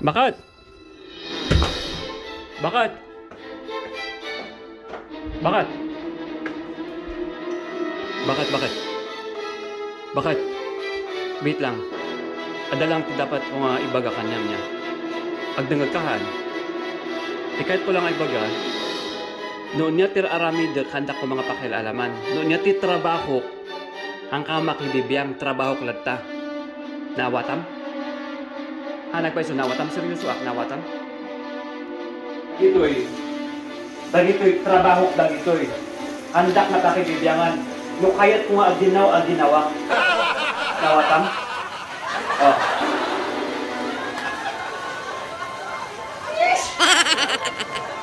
Bakit? Bakit? Bakit? Bakit, bakit? Bakit? Wait lang. Adalang ti dapat ko nga ibaga kanyang niya. Agdangagkahan. Di kahit ko lang ay baga, noon niya tir arami de kanda ko mga pakilalaman. Noon niya ti trabaho, ang kamak trabaho kladta. Nawatam? Hanag pa iso, nawatam seryoso ah, ak, nawatam. Ito'y, dagito'y trabaho, dagito'y, handak na takibibyangan, no kayat ko nga aginaw, aginawa. Nawatam. Oh. Yes!